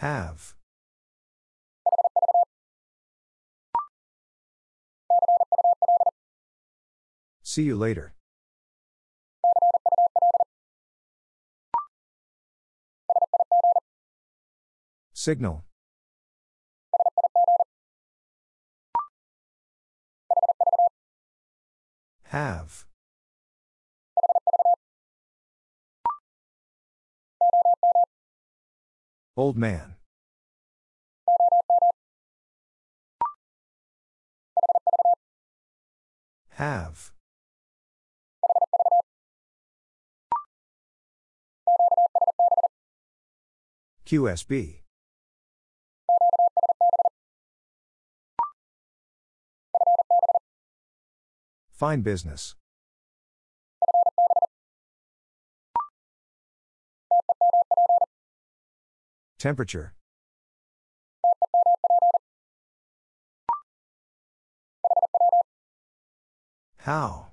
Have. See you later. Signal. Have. Old man. Have. QSB. Fine business. Temperature. How?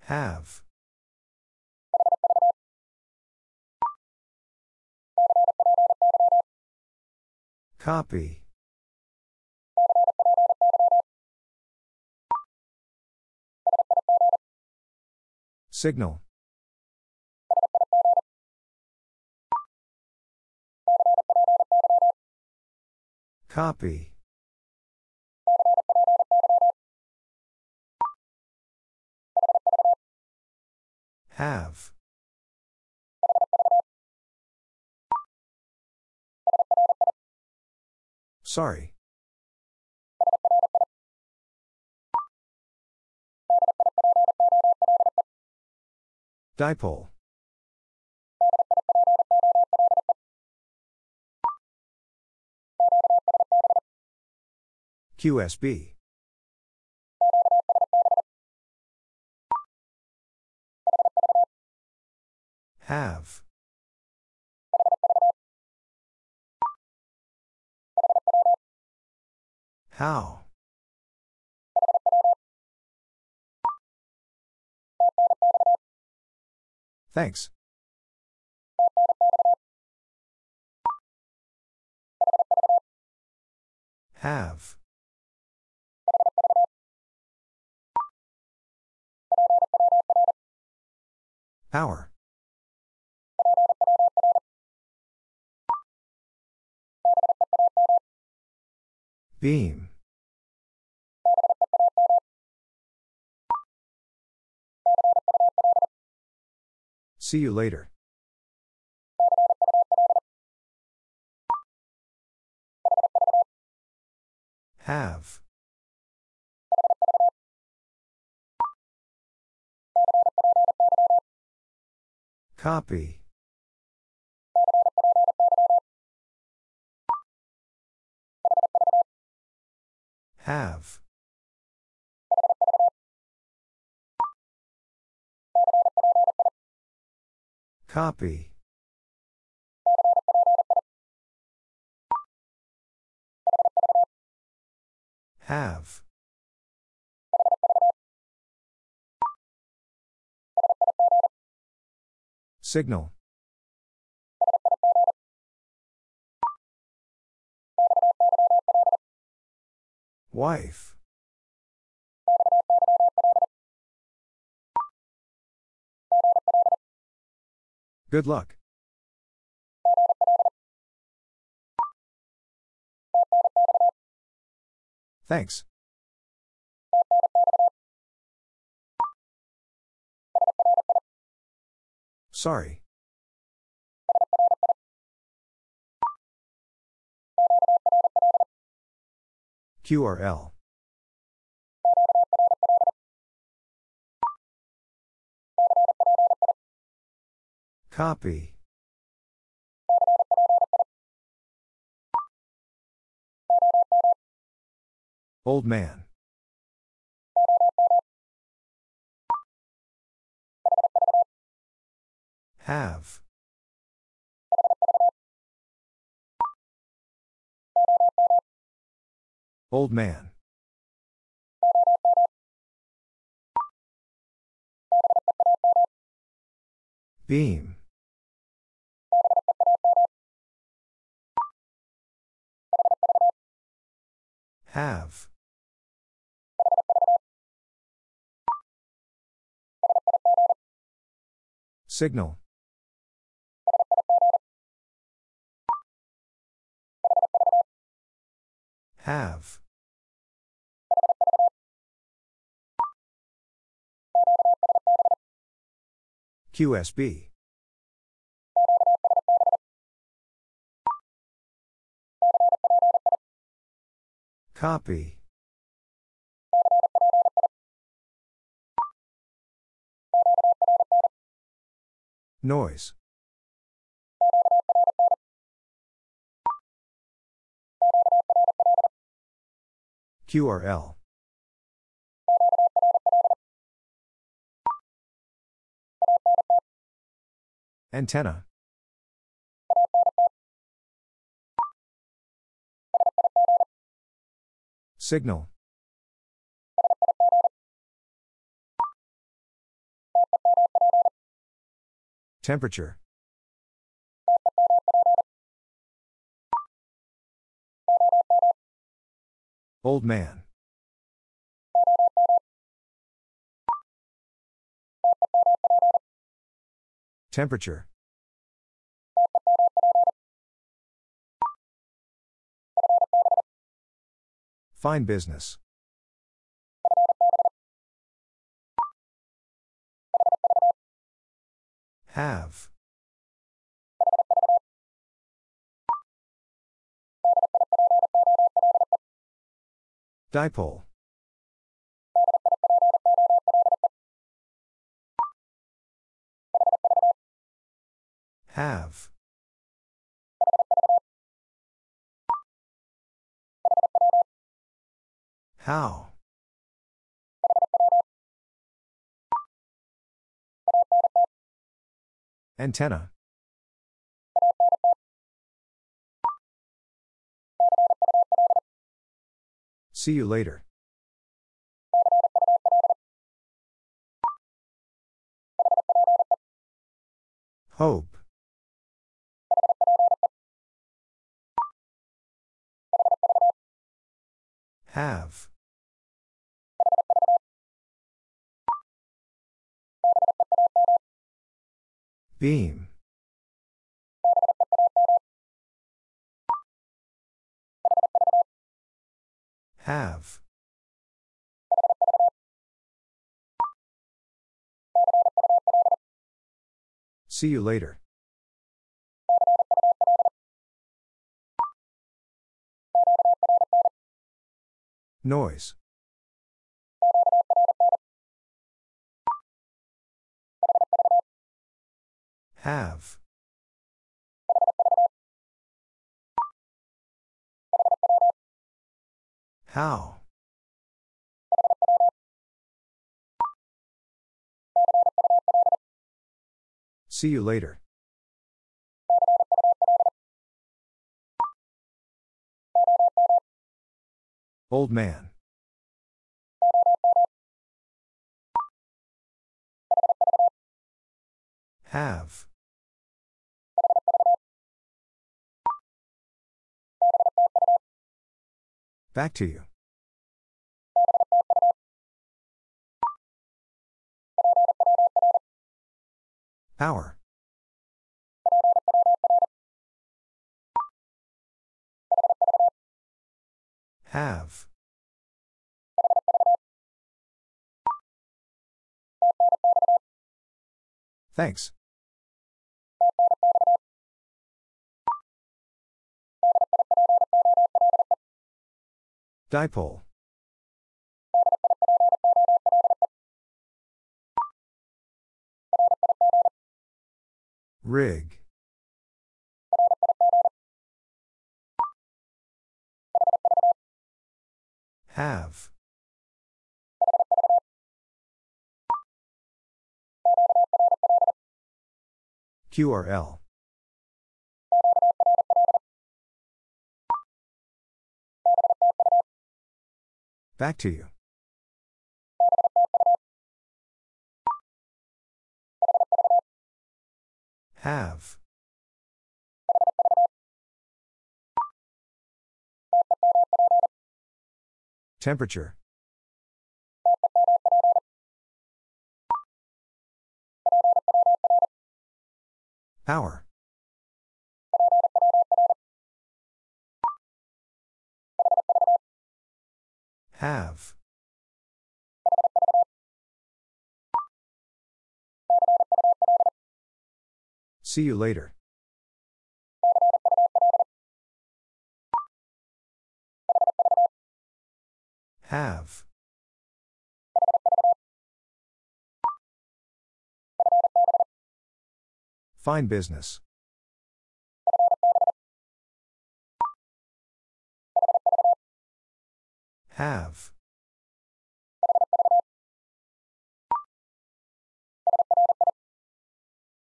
Have. Copy. Signal. Copy. Have. Sorry. Dipole. QSB. Have. How? Thanks. Have. Power. Beam. See you later. Have. Copy. Have. Copy. Have. Signal. Wife. Good luck. Thanks. Sorry. QRL. Copy. Old man. Have. Old man. Beam. Have. Signal. Have. QSB. Copy. Noise. QRL. Antenna. Signal. Temperature. Old man. Temperature. Fine business. Have. Dipole. Have. How? Antenna. See you later. Hope. Have. Beam. Have. See you later. Noise. Have. How? See you later. Old man. Have. Back to you. Power. Have. Thanks. Dipole. Rig. Have. QRL. Back to you. Have. Temperature. Hour. Have. See you later. Have. Fine business. Have.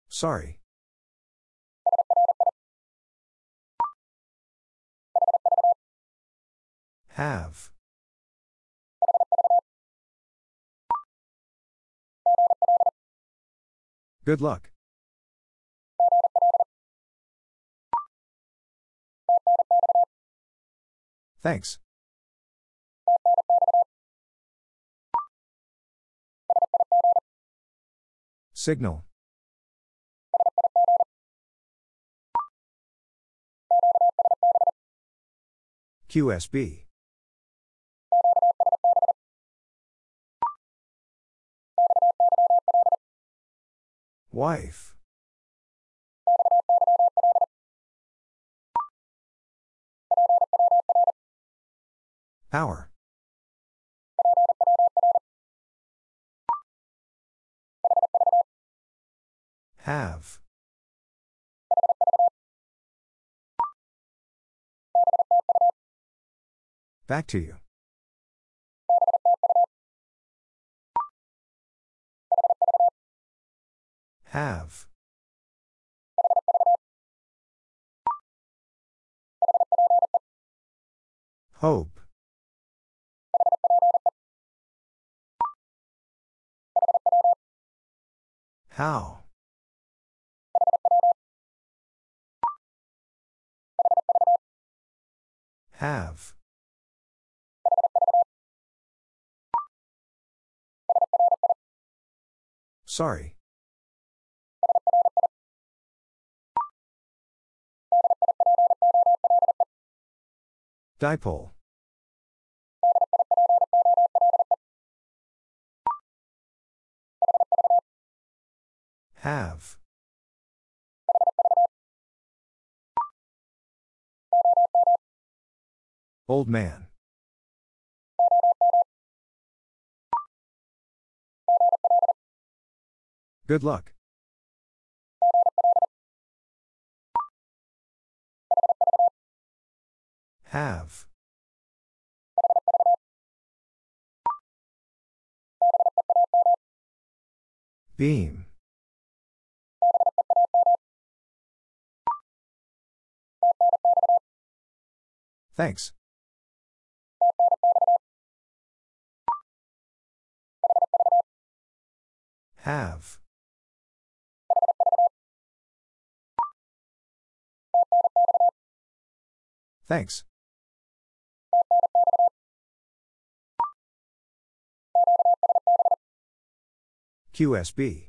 Sorry. Have. Good luck. Thanks. Signal. QSB. Wife. Hour. Have. Back to you. Have. Hope. How? Have. Sorry. Dipole. Have. Old man. Good luck. Have. Beam. Thanks. Have. Thanks. QSB.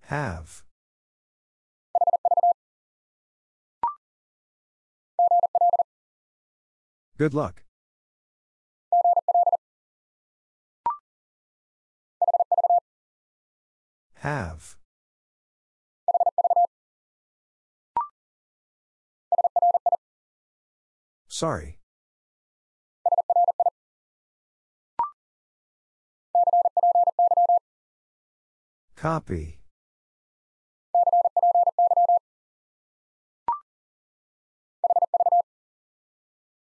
Have. Good luck. Have. Sorry. Copy.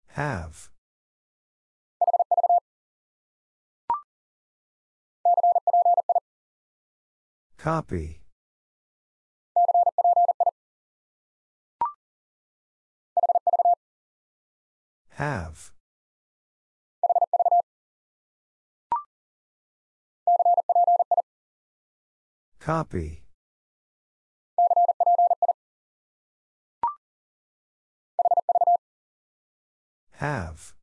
Have. Copy. Have. Copy. Have.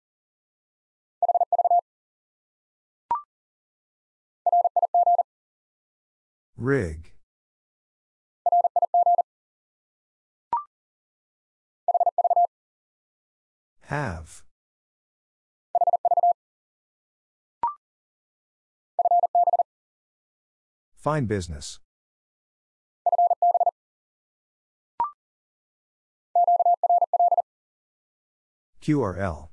Rig. Have. Fine business. QRL.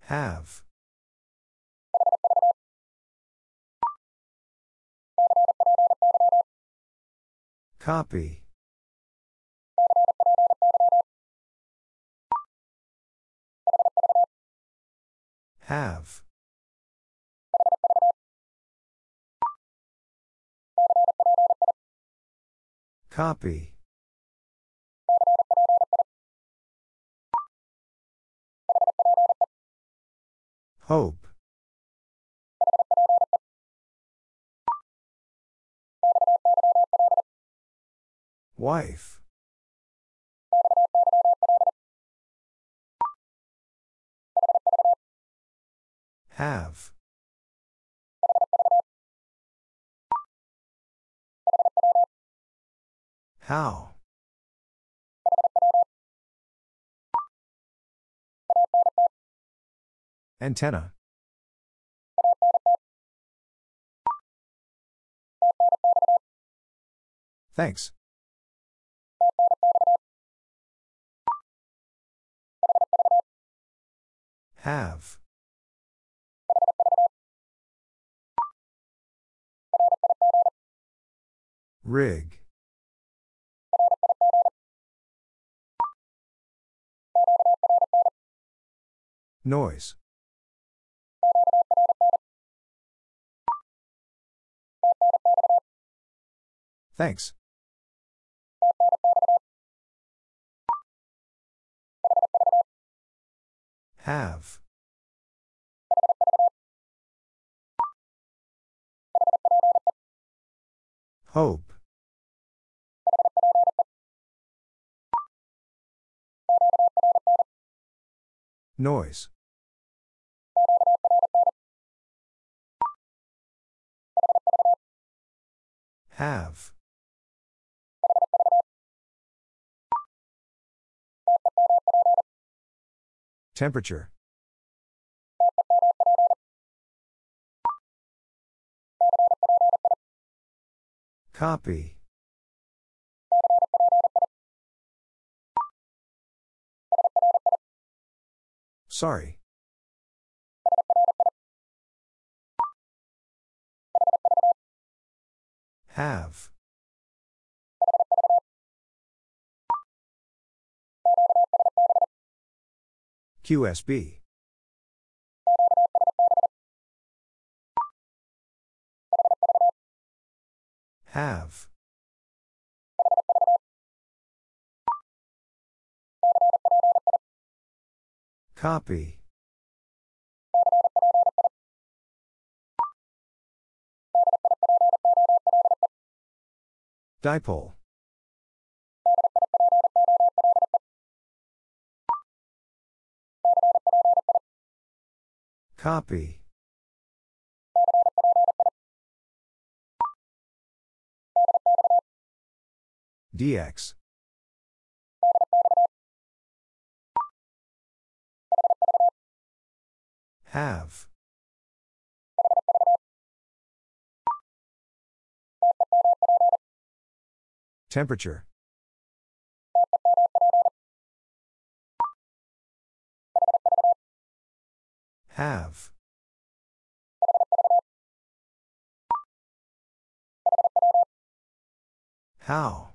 Have. Copy. Have. Copy. Hope. Wife. Have. How? Antenna. Thanks. Have. Rig. Noise. Thanks. Have. Hope. Noise. Have. Temperature. Copy. Sorry. Have. QSB. Have. Copy. Dipole. Copy. DX. Have. Temperature. Have. How?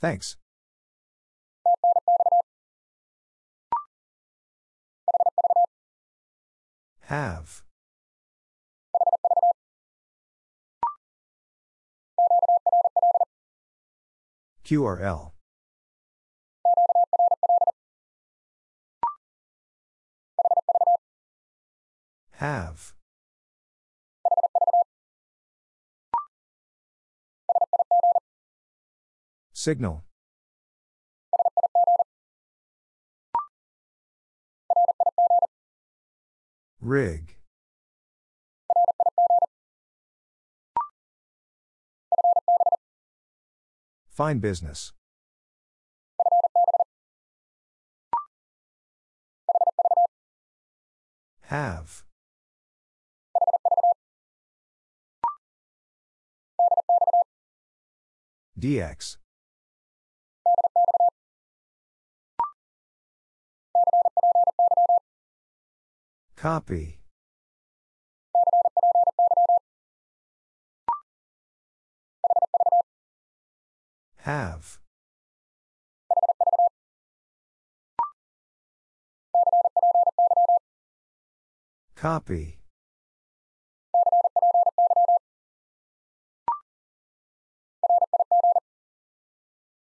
Thanks. Have. QRL. Have. Signal. Rig. Fine business. Have. DX. Copy. Have. Copy.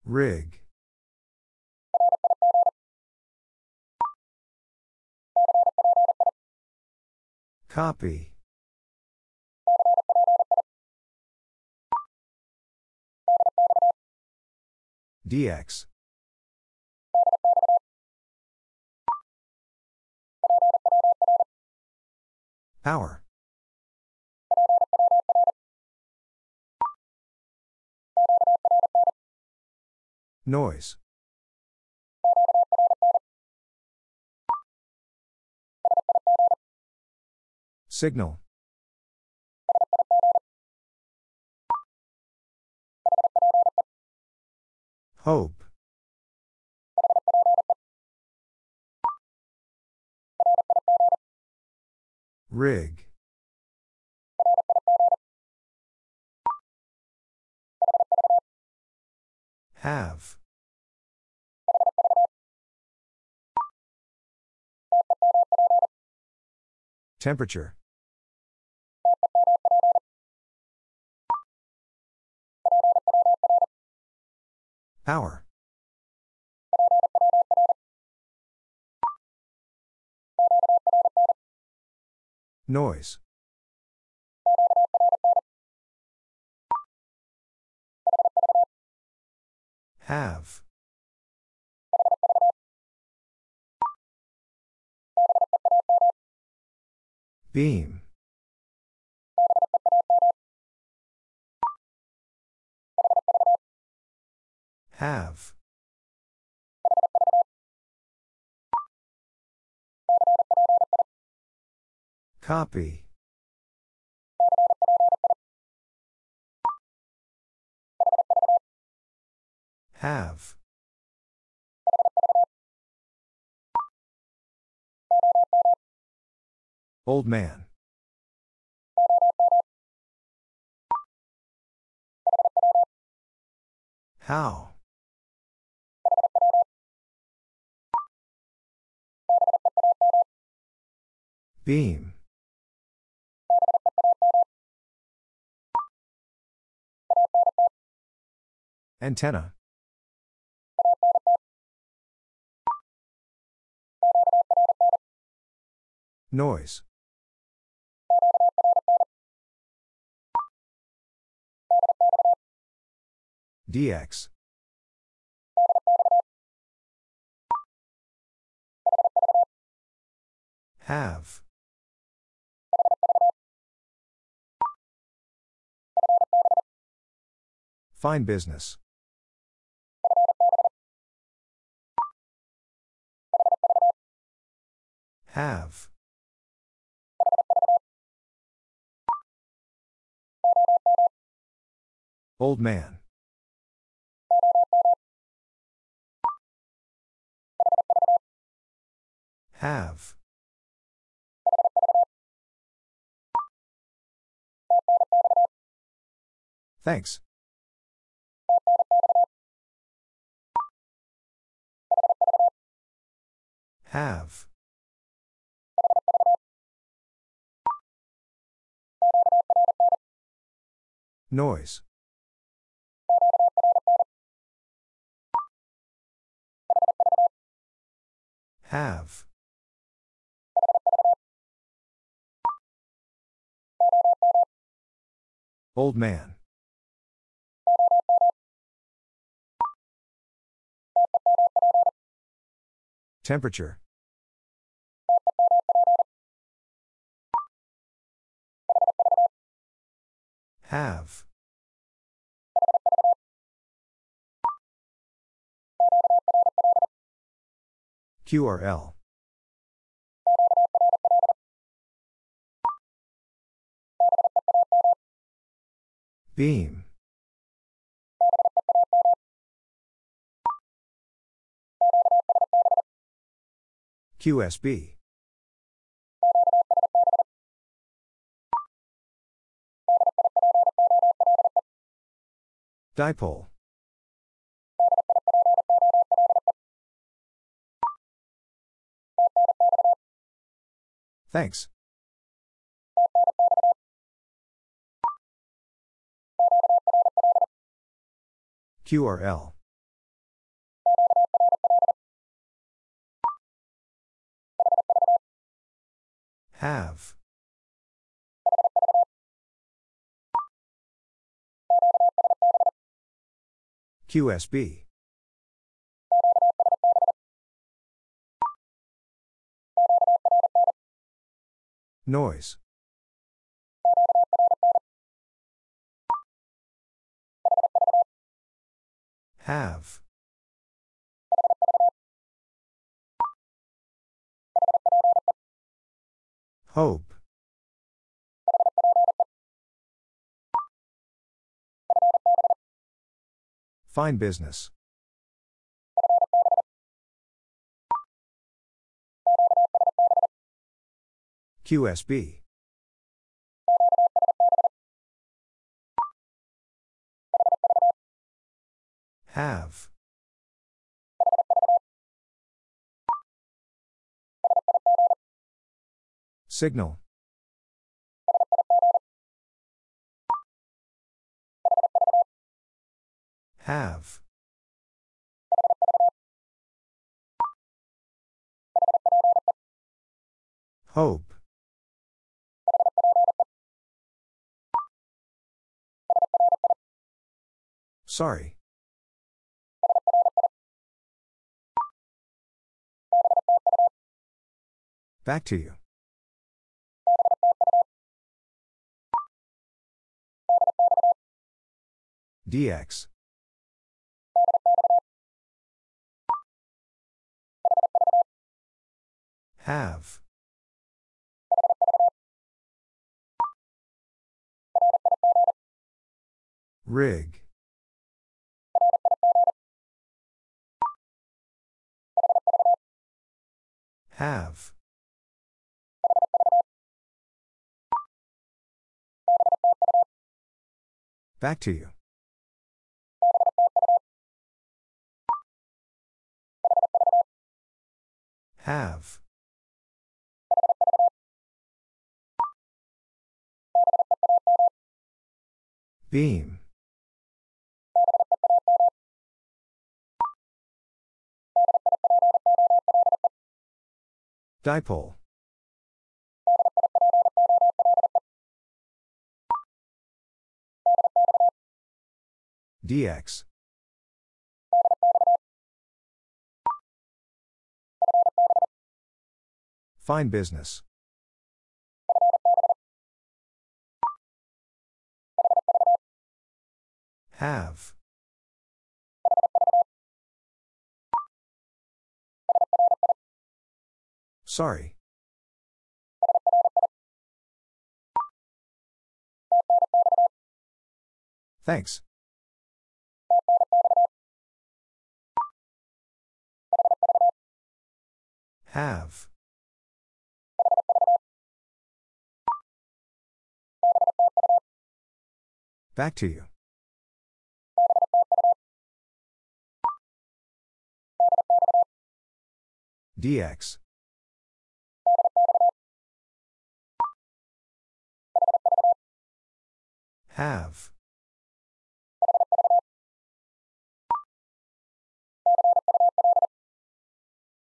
Rig. Copy. DX. Power. Noise. Signal. Hope. Rig. Have. Temperature. Power. Noise. Have. Beam. Have. Copy. Have. Old man. How? Beam. Antenna. Noise. DX. Have. Fine business. Have. Old man. Have. Thanks. Have. Noise. Have. Old man. Temperature. Have. QRL. Beam. QSB. Dipole. Thanks. QRL. Have. QSB. Noise. Have. Hope. Fine business. QSB. Have. Signal. Have. Hope. Sorry. Back to you. DX. Have. Rig. Have. Back to you. Have. Beam. Dipole. DX. Fine business. Have. Sorry. Thanks. Have. Back to you. DX. Have.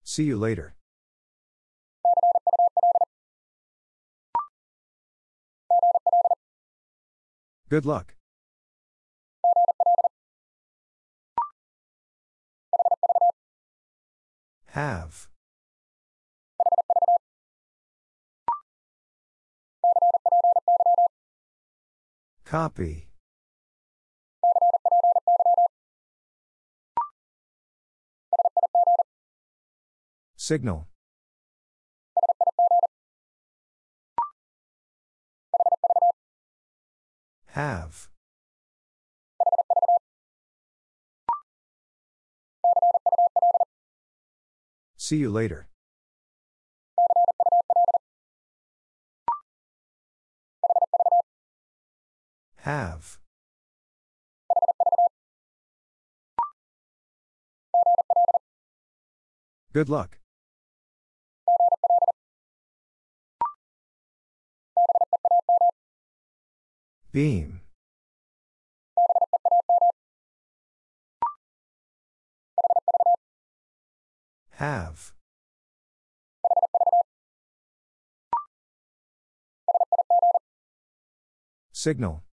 See you later. Good luck. Have. Copy. Signal. Have. See you later. Have. Good luck. Beam. Have. Signal.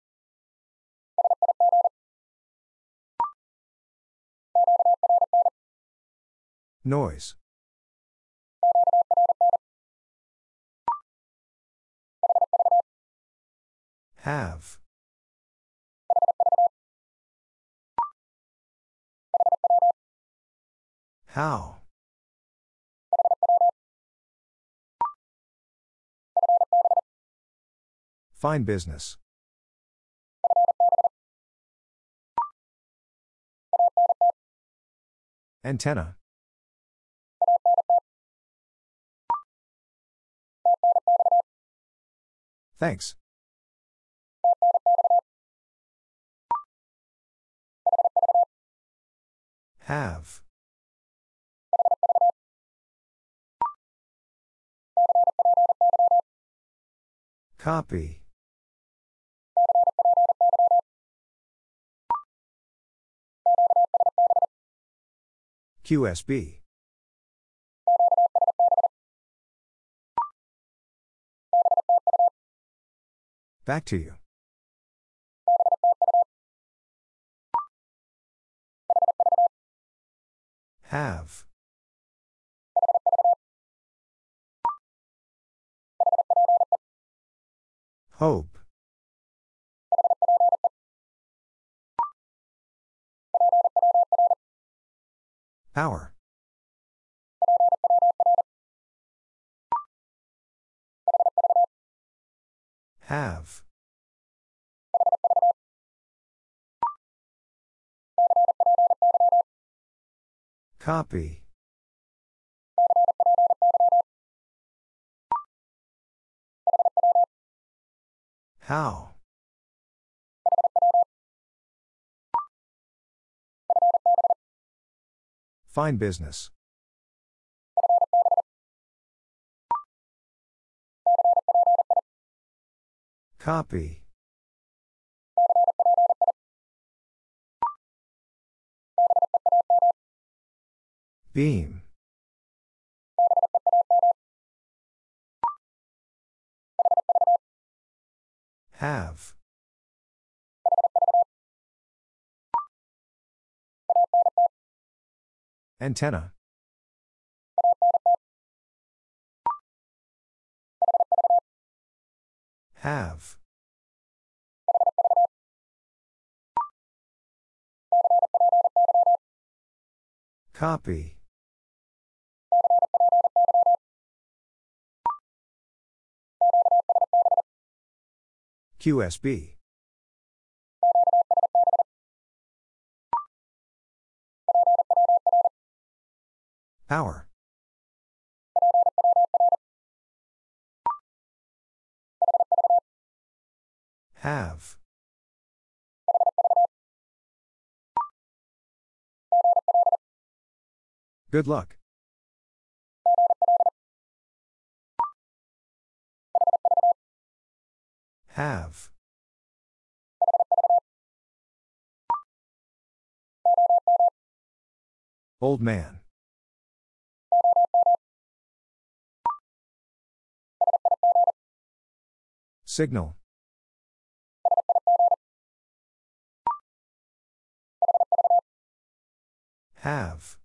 Noise. Have. How? Fine business. Antenna. Thanks. Have. Copy. QSB. Back to you. Have. Hope. Power. Have. Copy. How? Fine business. Copy. Beam. Have. Antenna. Have. Copy. QSB. Power. Have. Good luck. Have. Old man. Signal. Have.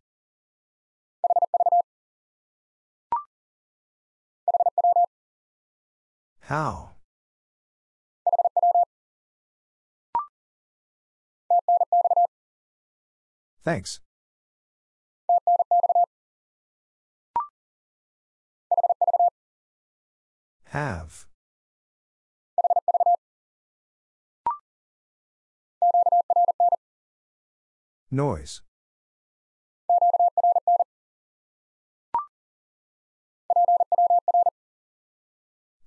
How? Thanks. Have. Noise.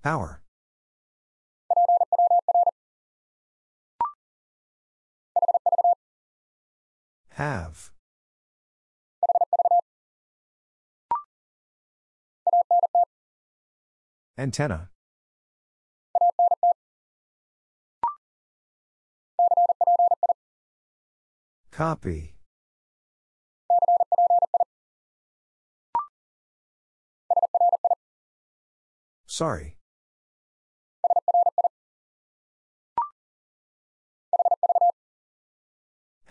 Hour. Have. Antenna. Copy. Sorry.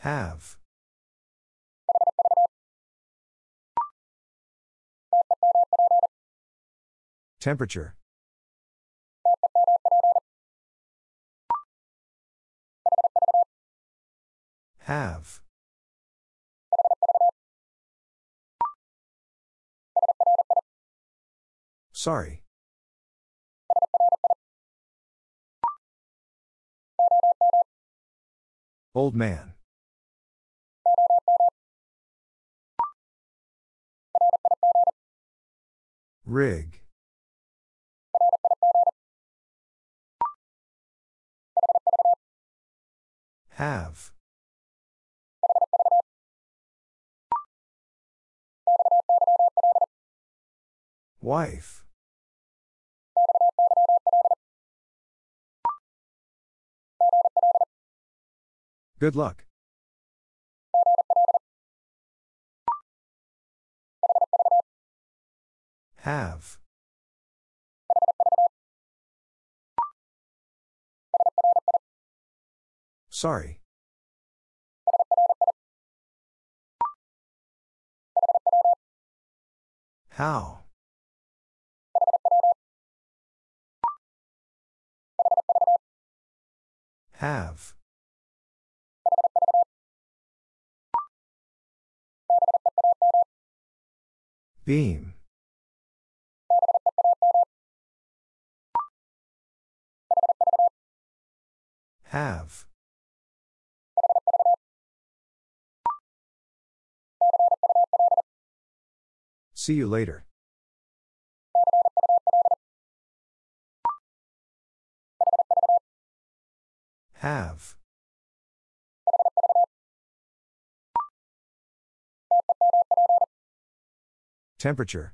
Have. Temperature. Have. Sorry. Old man. Rig. Have. Wife. Good luck. Have. Sorry. How? Have. Beam. Have. See you later. Have. Temperature.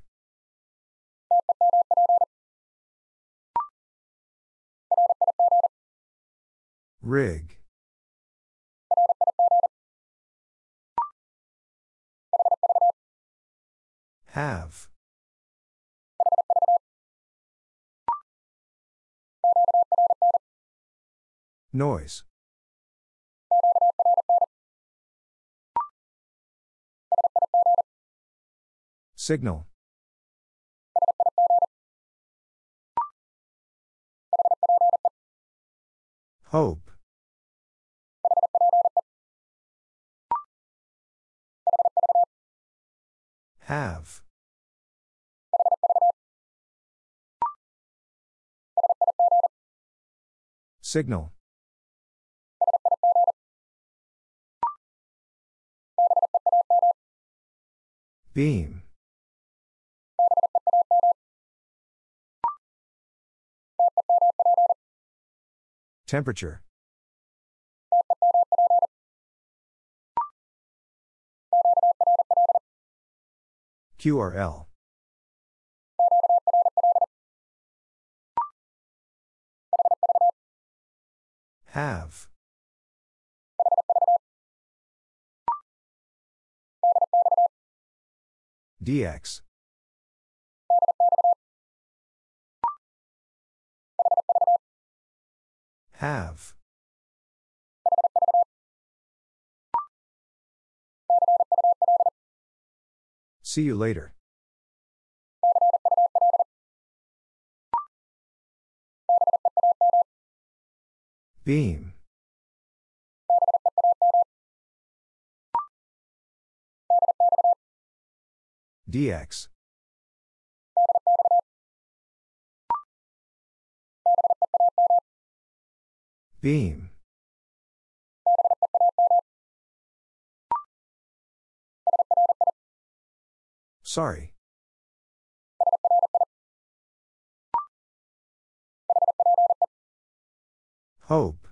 Rig. Have. Noise. Signal. Hope. Have. Signal. Beam. Temperature. QRL. Have. DX. Have. See you later. Beam. DX. Beam. Sorry. Hope.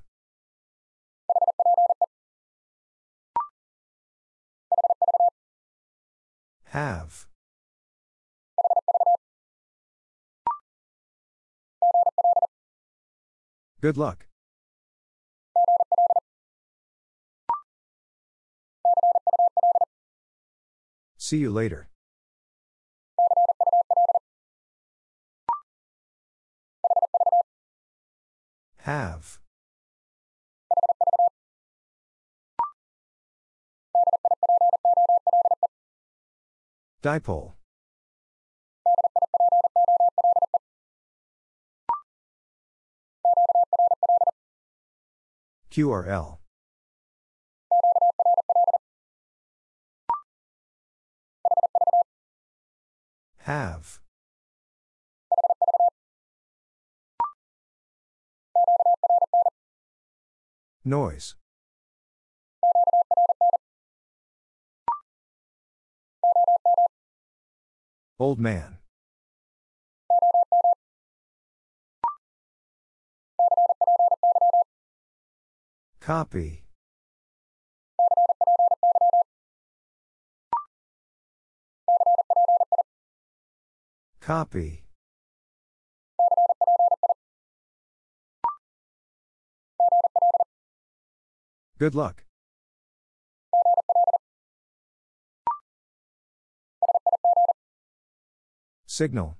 Have. Good luck. See you later. Have. Dipole. QRL. Have. Noise. Old man. Copy. Copy. Good luck. Signal.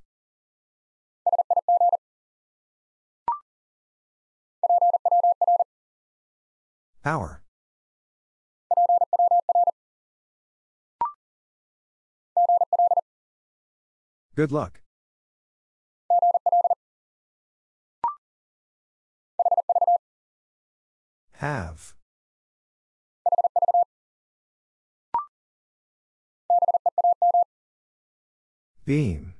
Power. Good luck. Have. Beam.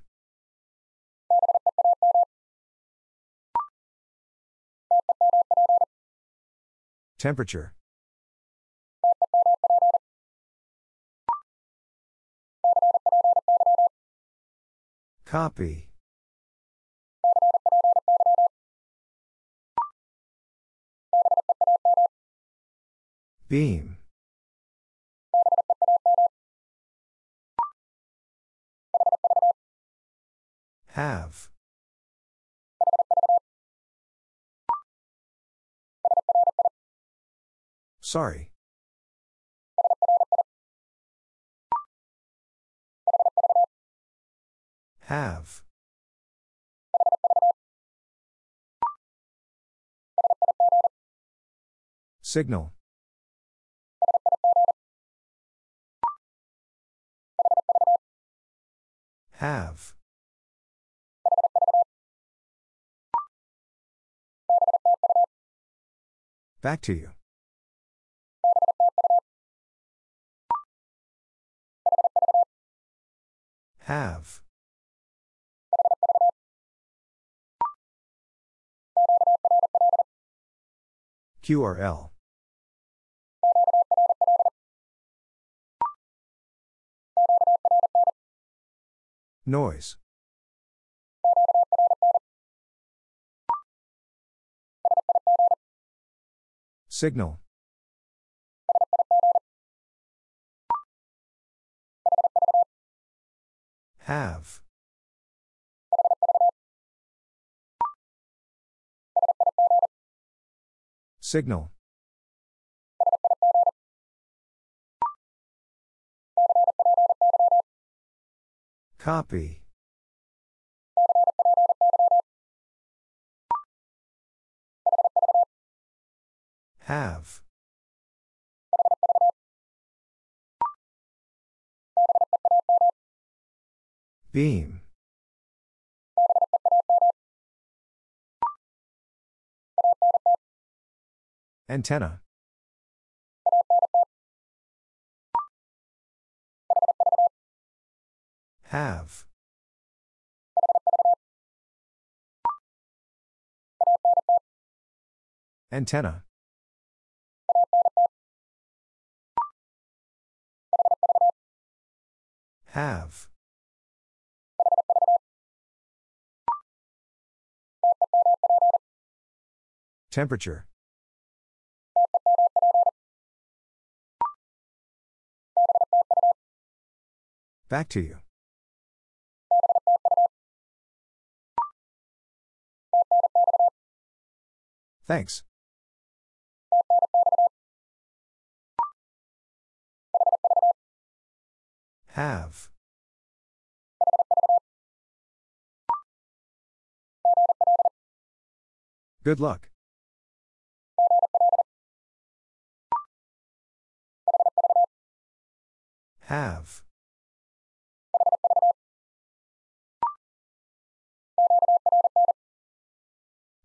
Temperature. Copy. Beam. Have. Sorry. Have. Signal. Have. Back to you. Have. QRL. Noise. Signal. Have. Signal. Copy. Have. Beam. Antenna. Have. Antenna. Have. Temperature. Back to you. Thanks. Have. Good luck. Have.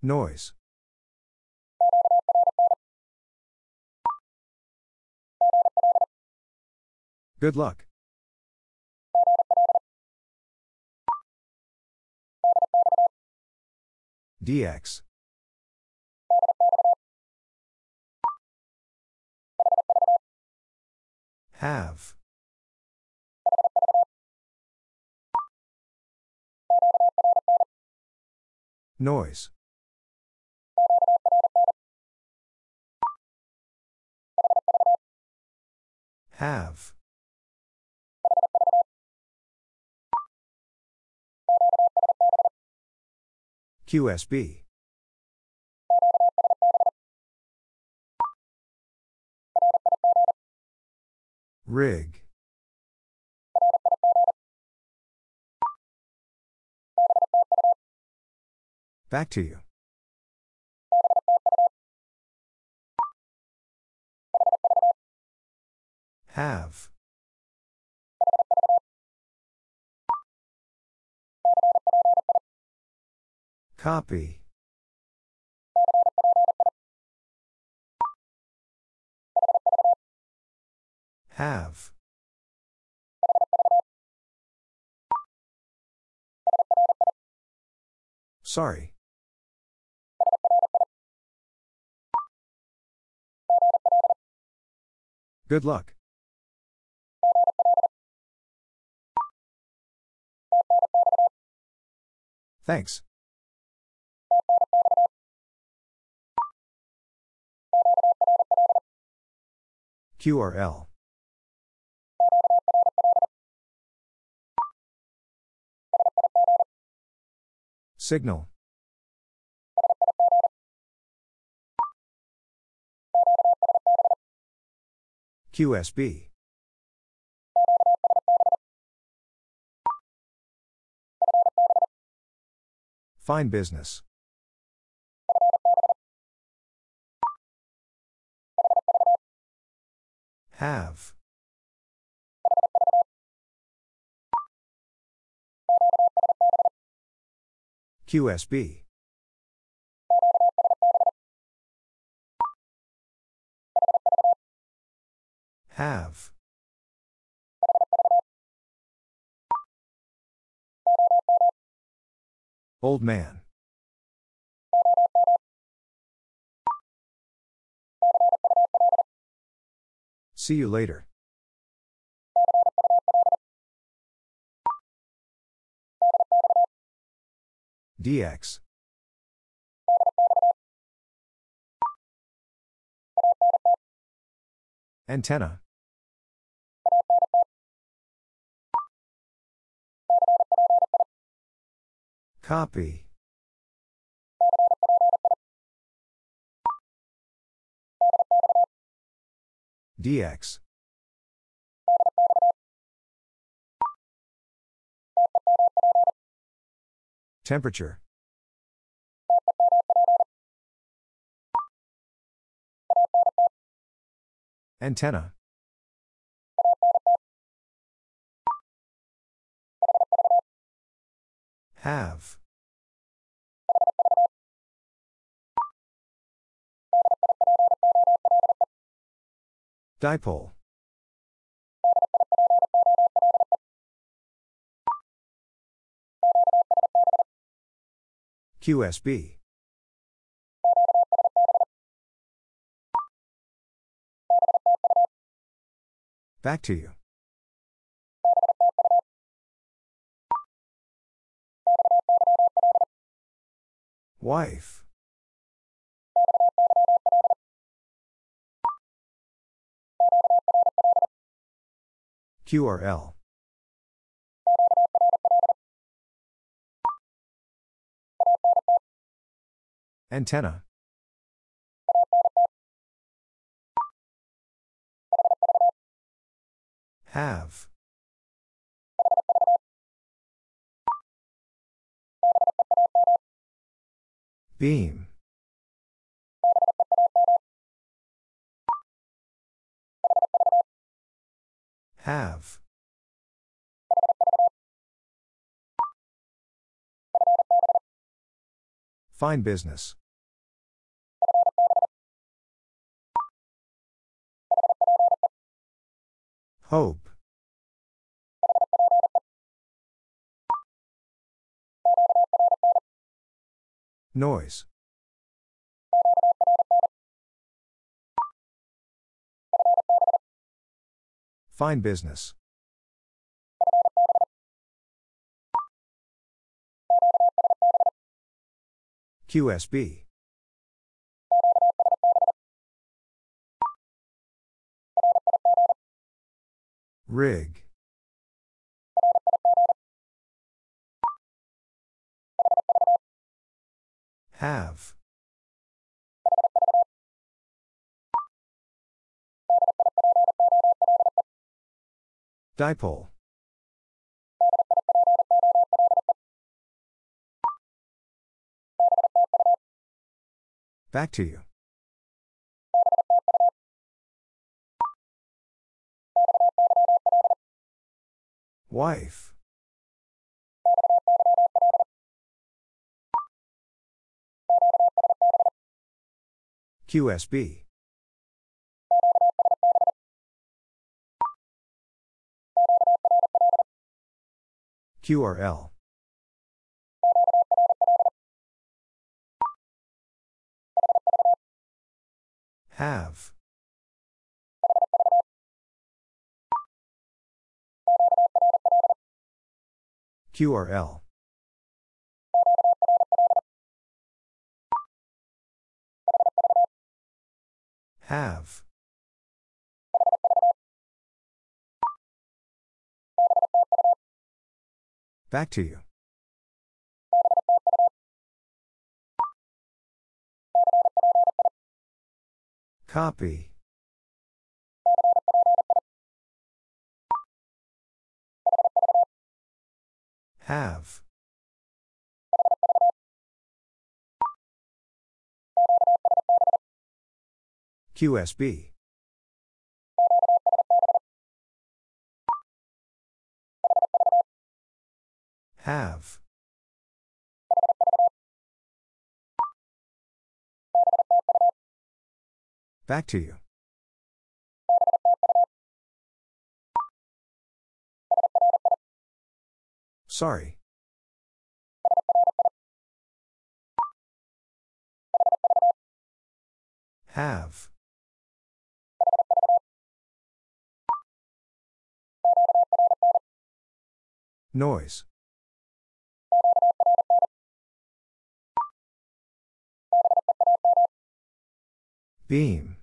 Noise. Good luck. DX. Have. Noise. Have. QSB. Rig. Back to you. Have. Copy. Have. Sorry. Good luck. Thanks. QRL. Signal. QSB. Fine business. Have. QSB. Have. Old man. See you later. DX. Antenna. Copy. DX. Temperature. Antenna. Have. Dipole. QSB. Back to you. Wife. QRL. Antenna. Have. Beam. Have. Fine business. Hope. Noise. Fine business. QSB. Rig. Have. Dipole. Back to you. Wife. QSB. QRL. Have. QRL. Have. Back to you. Copy. Have. QSB. Have. Back to you. Sorry. Have. Noise. Beam.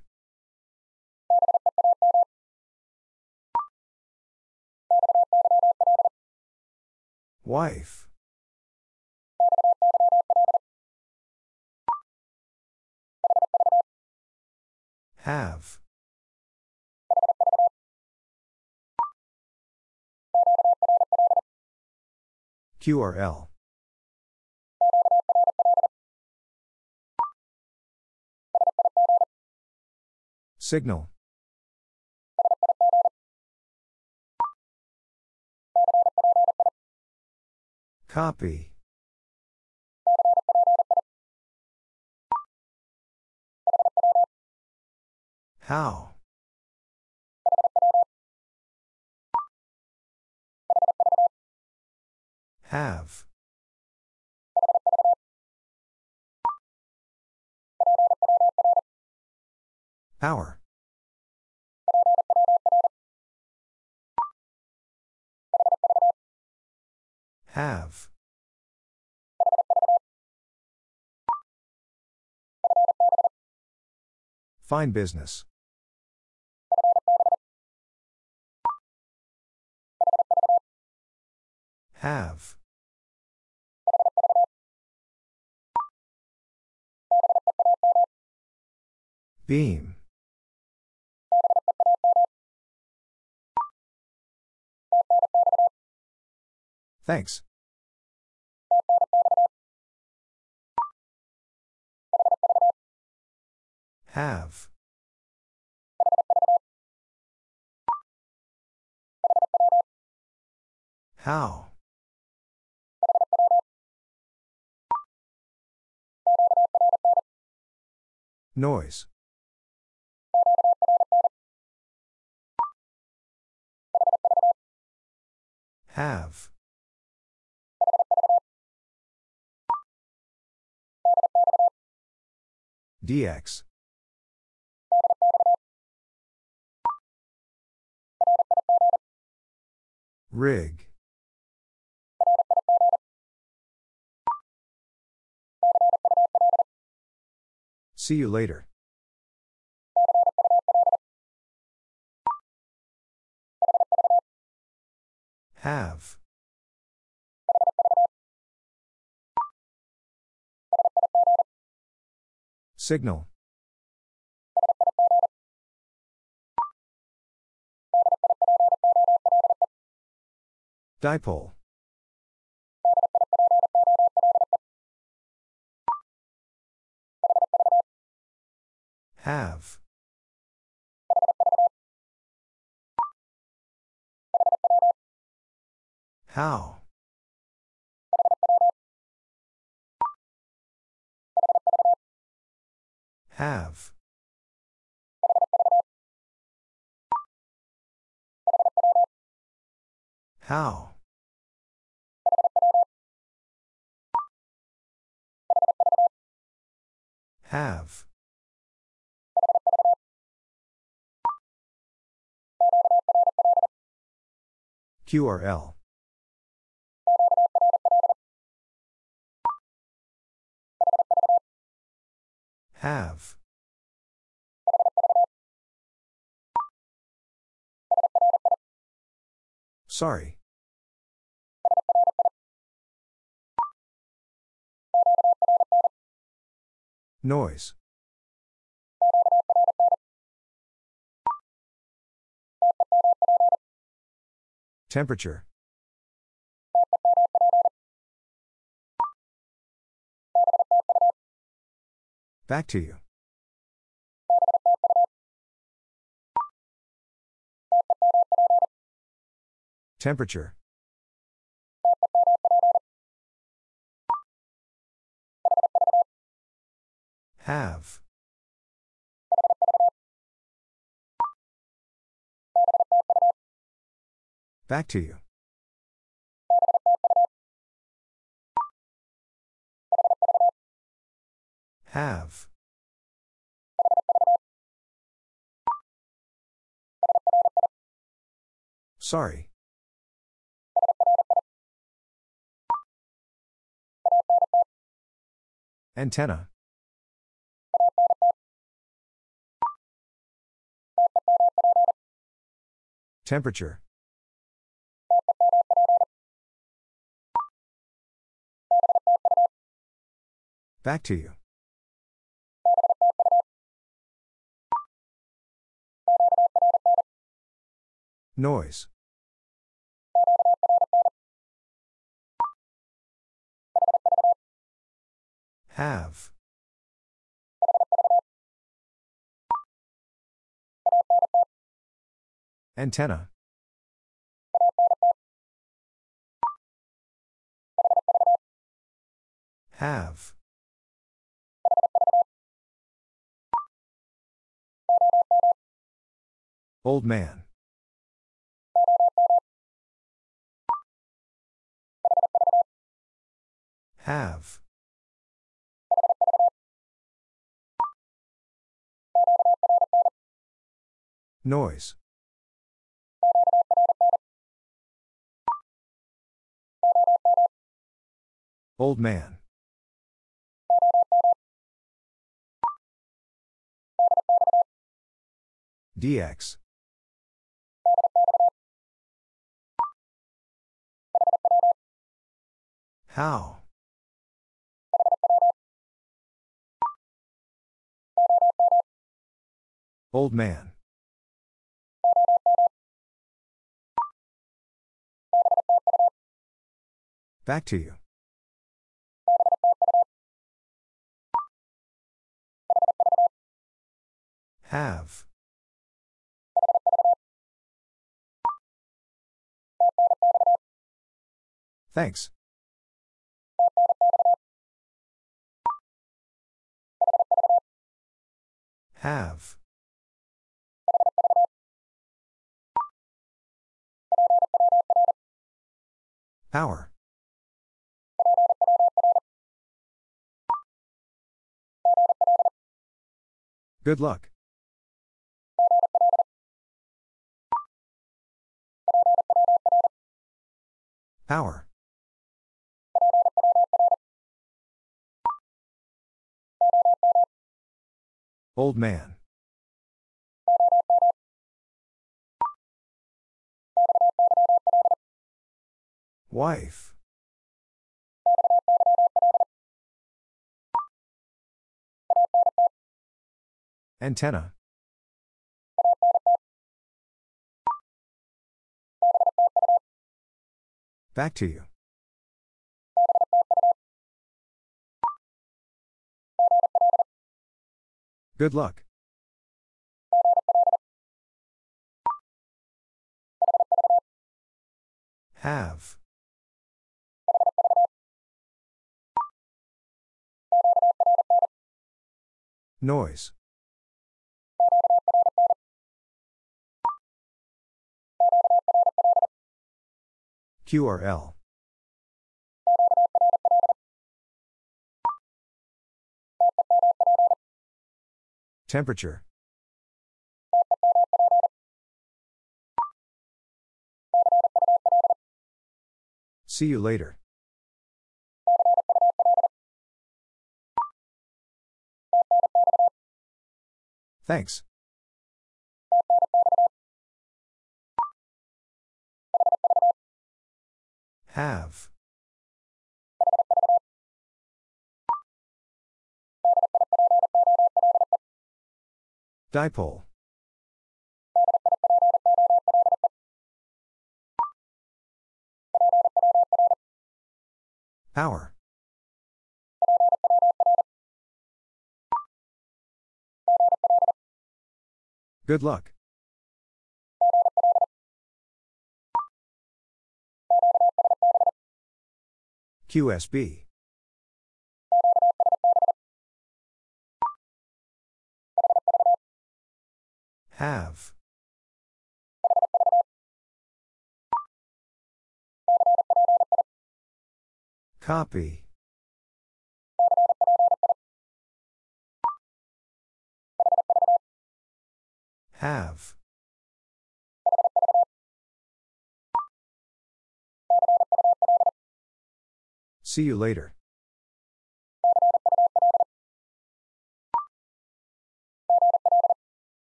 Wife. Have. QRL. Signal. Copy. How? Have. Hour. Have. Fine business. Have. Beam. Thanks. Have. How? Noise. Have. DX. Rig. See you later. Have. Signal. Dipole. Have. How? Have. How? Have. QRL. Have. Sorry. Noise. Temperature. Back to you. Temperature. Have. Back to you. Have. Sorry. Antenna. Temperature. Back to you. Noise. Have. Antenna. Have. Old man. Have. Noise. Old man. DX. How? Old man. Back to you. Have. Thanks. Have. Power. Good luck. Power. Old man. Wife. Antenna. Back to you. Good luck. Have. Noise. QRL. Temperature. See you later. Thanks. Have. Dipole. Power. Good luck. QSB. Have. Copy. Have. See you later.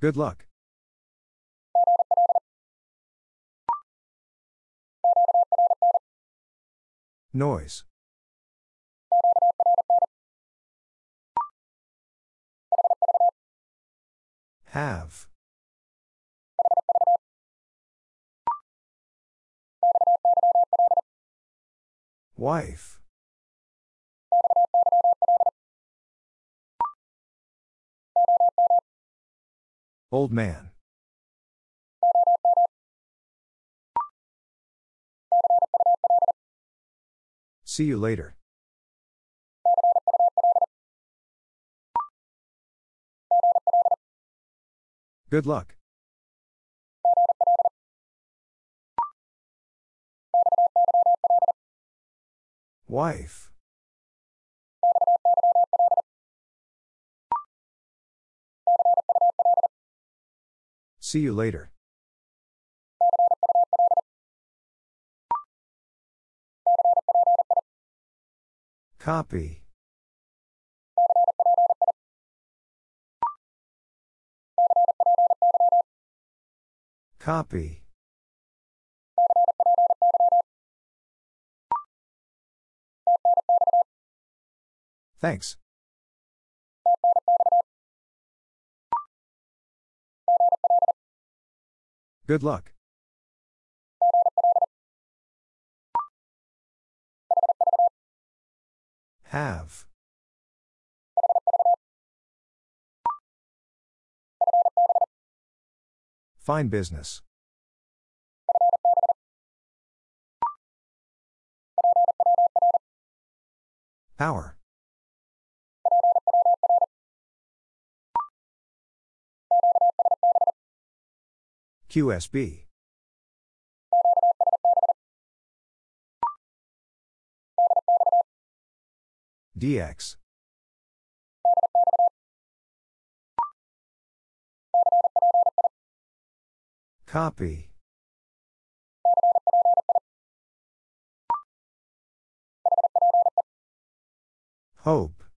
Good luck. Noise. Have. Wife. Old man. See you later. Good luck. Wife. See you later. Copy. Copy. Thanks. Good luck. Have. Fine business. Power. QSB. DX. Copy. Hope.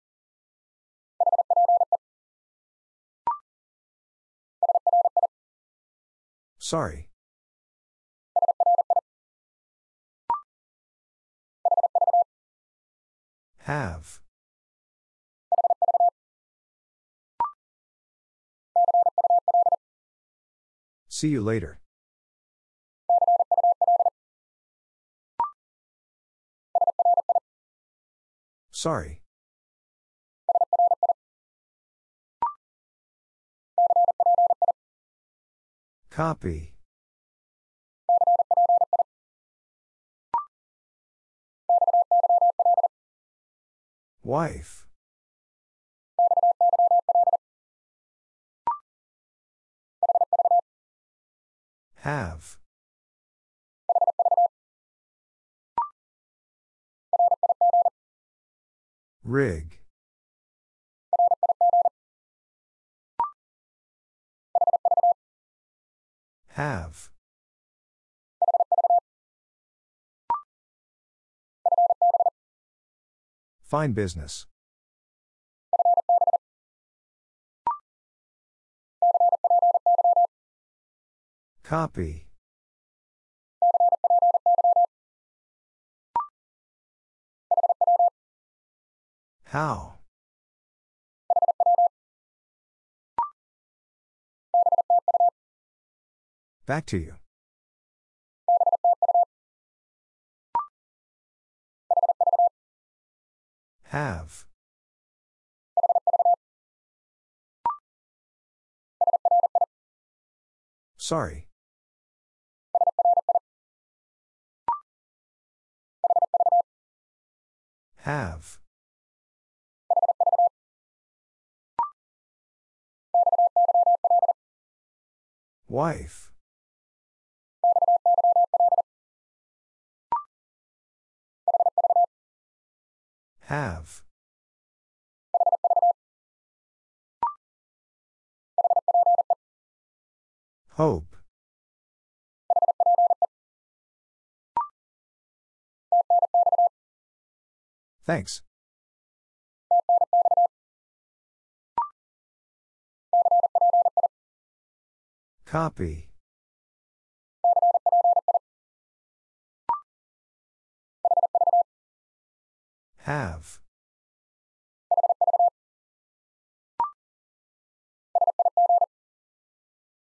Sorry. Have. See you later. Sorry. Copy. Wife. Have. Rig. Have. Fine business. Copy. How? Back to you. Have. Sorry. Have. Wife. Have. Hope. Thanks. Copy. Have.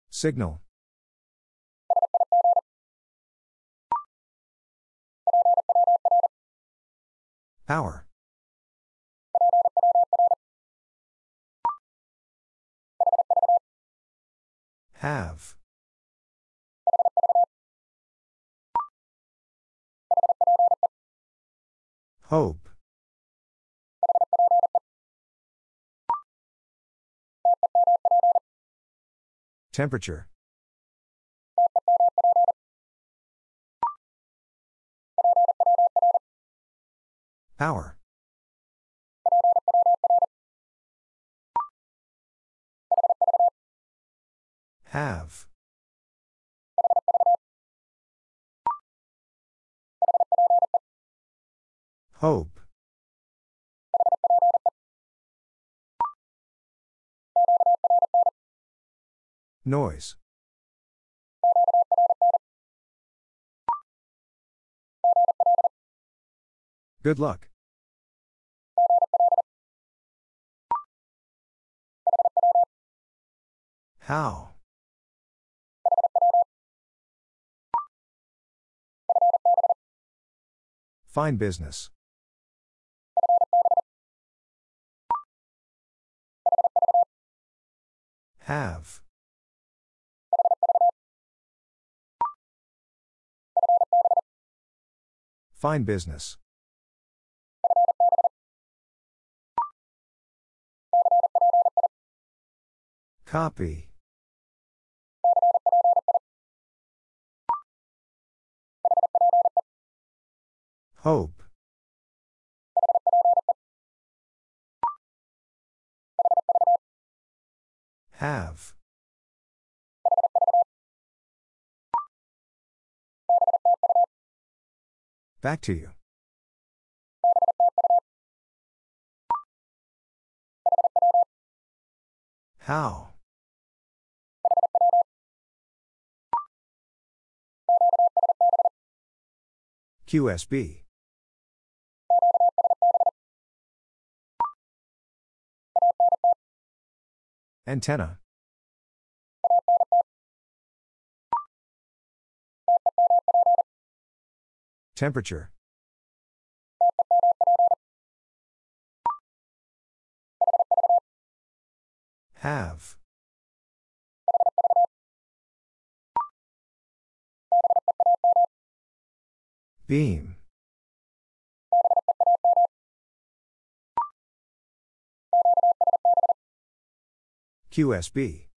Signal. Power. Have. Hope. Temperature. Power. Have. Hope. Noise. Good luck. How? Fine business. Have. Fine business. Copy. Hope. Have. Back to you. How? QSB. Antenna. Temperature. Have. Beam. QSB.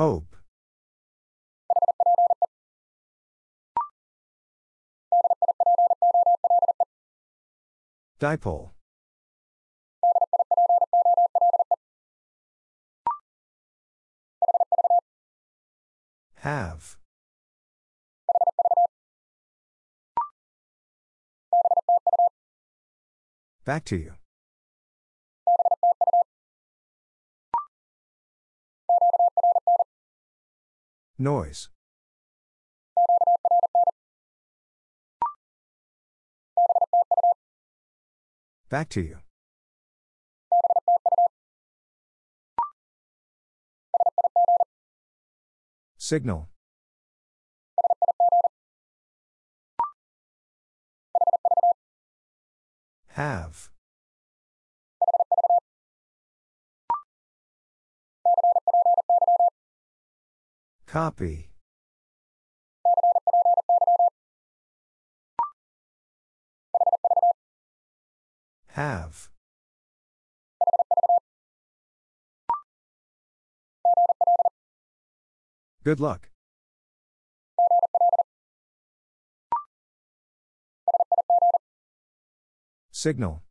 Hope. Dipole. Have. Back to you. Noise. Back to you. Signal. Have. Copy. Have. Good luck. Signal.